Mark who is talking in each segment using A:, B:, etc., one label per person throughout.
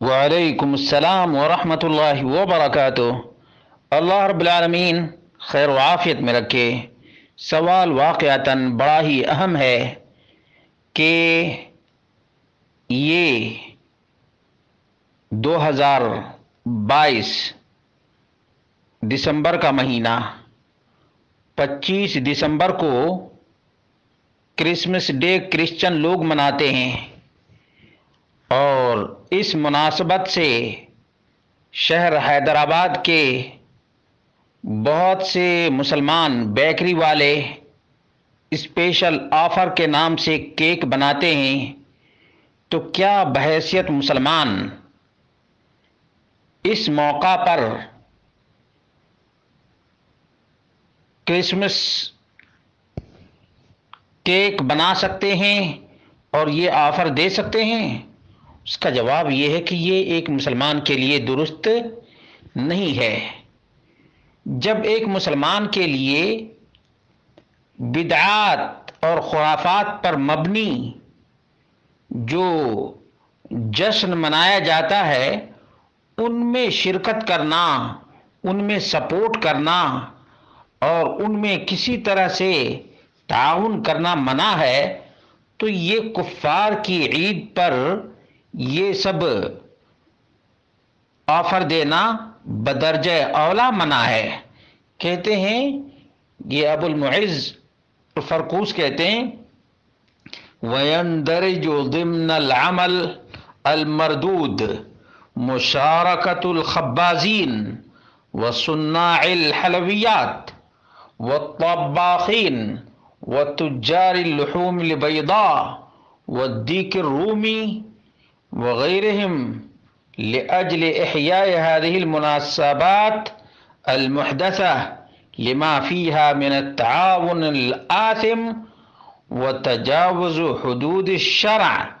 A: وعلیکم السلام ورحمۃ اللہ وبرکاتہ۔ اللہ رب العالمین خیر و عافیت میں رکھے۔ سوال واقعتاً بڑا ہی اہم ہے کہ یہ دو ہزار بائیس دسمبر کا مہینہ پچیس دسمبر کو کرسمس ڈے کرسچن لوگ مناتے ہیں اور اس مناسبت سے شہر حیدرآباد کے بہت سے مسلمان بیکری والے اسپیشل آفر کے نام سے کیک بناتے ہیں، تو کیا بحیثیت مسلمان اس موقع پر کرسمس کیک بنا سکتے ہیں اور یہ آفر دے سکتے ہیں؟ اس کا جواب یہ ہے کہ یہ ایک مسلمان کے لیے درست نہیں ہے۔ جب ایک مسلمان کے لیے بدعات اور خرافات پر مبنی جو جشن منایا جاتا ہے، ان میں شرکت کرنا، ان میں سپورٹ کرنا اور ان میں کسی طرح سے تعاون کرنا منع ہے، تو یہ کفار کی عید پر یہ سب آفر دینا بدرج اولا منع ہے۔ کہتے ہیں، یہ ابو المعز فرقوس کہتے ہیں، وَيَنْدَرِجُ ضِمْنَ الْعَمَلِ الْمَرْدُودِ مشارکت الخبازین وصناع الحلویات والطباخین وتجار اللحوم البيضاء والديك الرومي وغيرهم لأجل إحياء هذه المناسبات المحدثة لما فيها من التعاون الآثم وتجاوز حدود الشرع.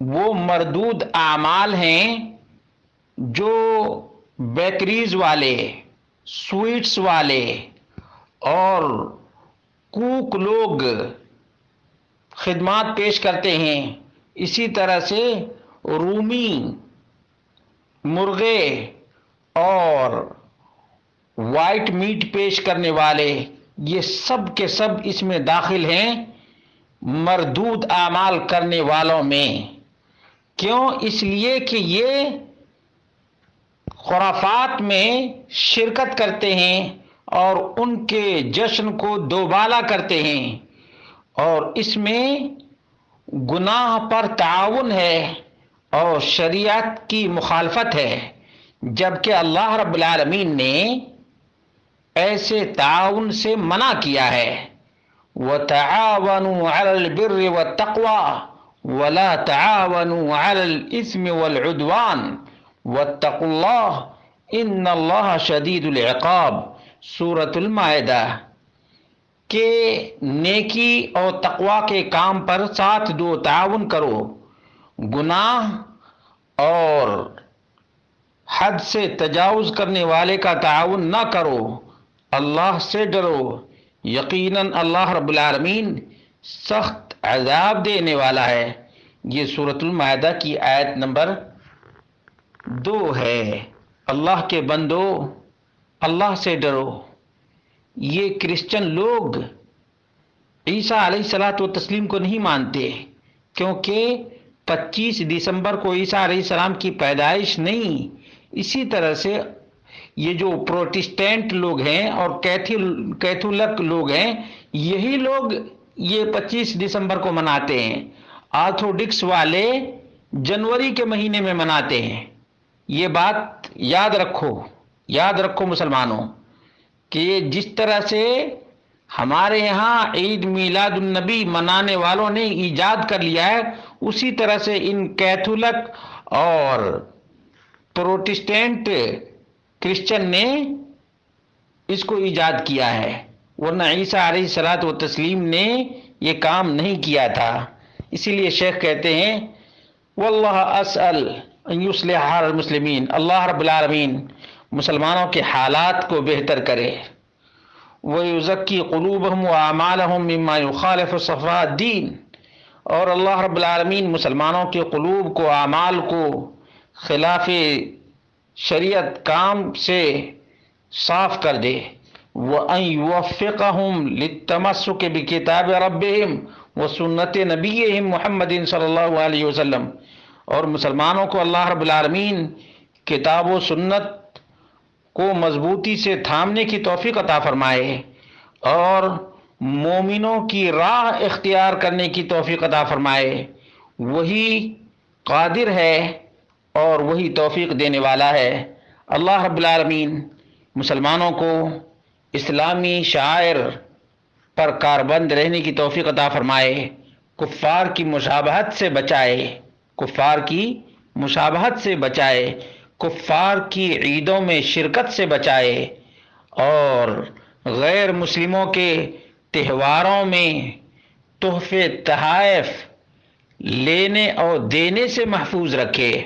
A: وہ مردود اعمال ہیں جو بیکریز والے سویٹس والے اور کوک لوگ خدمات پیش کرتے ہیں۔ اسی طرح سے رومی مرغے اور وائٹ میٹ پیش کرنے والے، یہ سب کے سب اس میں داخل ہیں مردود اعمال کرنے والوں میں۔ کیوں؟ اس لیے کہ یہ خرافات میں شرکت کرتے ہیں اور ان کے جشن کو دوبالا کرتے ہیں۔ اور اس میں گناہ پر تعاون ہے اور شریعت کی مخالفت ہے، جبکہ اللہ رب العالمین نے ایسے تعاون سے منع کیا ہے۔ وَتَعَاوَنُوا عَلَى الْبِرِّ وَالتَّقْوَى وَلَا تَعَاوَنُوا عَلَى الْإِثْمِ وَالْعُدْوَانِ وَاتَّقُوا اللَّهِ إِنَّ اللَّهَ شَدِيدُ الْعِقَابِ۔ سورة المائدہ۔ کہ نیکی اور تقوا کے کام پر ساتھ دو تعاون کرو۔ گناہ اور حد سے تجاوز کرنے والے کا تعاون نہ کرو۔ اللہ سے ڈرو۔ یقیناً اللہ رب العالمین سخت عذاب دینے والا ہے۔ یہ صورت المعدہ کی آیت نمبر دو ہے۔ اللہ کے بندو، اللہ سے ڈرو۔ یہ کرسچن لوگ عیسیٰ علیہ السلاۃ و تسلیم کو نہیں مانتے، کیونکہ پچیس دسمبر کو عیسیٰ علیہ السلام کی پیدائش نہیں، اسی طرح سے یہ جو پروٹسٹینٹ لوگ ہیں اور کیتھولک لوگ ہیں، یہی لوگ یہ پچیس دسمبر کو مناتے ہیں۔ آرتھوڈکس والے جنوری کے مہینے میں مناتے ہیں۔ یہ بات یاد رکھو یاد رکھو مسلمانوں۔ کہ جس طرح سے ہمارے یہاں عید میلاد النبی منانے والوں نے ایجاد کر لیا ہے، اسی طرح سے ان کیتھولک اور پروٹسٹینٹ کرسچن نے اس کو ایجاد کیا ہے۔ ورنہ عیسیٰ علیہ سلاۃ و تسلیم نے یہ کام نہیں کیا تھا۔ اسی لیے شیخ کہتے ہیں، واللہ اسأل ان یصلح حال المسلمین، اللہ رب العالمین مسلمانوں کے حالات کو بہتر کرے وہ ذکی قلوب ہم و اعمال ہم مما خالف صفا دین اور اللہ رب العالمین مسلمانوں کے قلوب کو، اعمال کو خلاف شریعت کام سے صاف کر دے۔ وَأَن يُوَفِّقَهُمْ لِلتَّمَسُّكِ بِكِتَابِ رَبِّهِمْ وَسُنَّةِ نَبِيِّهِمْ مُحَمَّدٍ صلی اللہ علیہ وسلم۔ اور مسلمانوں کو اللہ رب العالمین کتاب و سنت کو مضبوطی سے تھامنے کی توفیق عطا فرمائے اور مومنوں کی راہ اختیار کرنے کی توفیق عطا فرمائے۔ وہی قادر ہے اور وہی توفیق دینے والا ہے۔ اللہ رب العالمین مسلمانوں کو اسلامی شاعر پر کاربند رہنے کی توفیق عطا فرمائے۔ کفار کی مشابہت سے بچائے۔ کفار کی مشابہت سے بچائے۔ کفار کی عیدوں میں شرکت سے بچائے اور غیر مسلموں کے تہواروں میں تحفے تحائف لینے اور دینے سے محفوظ رکھے۔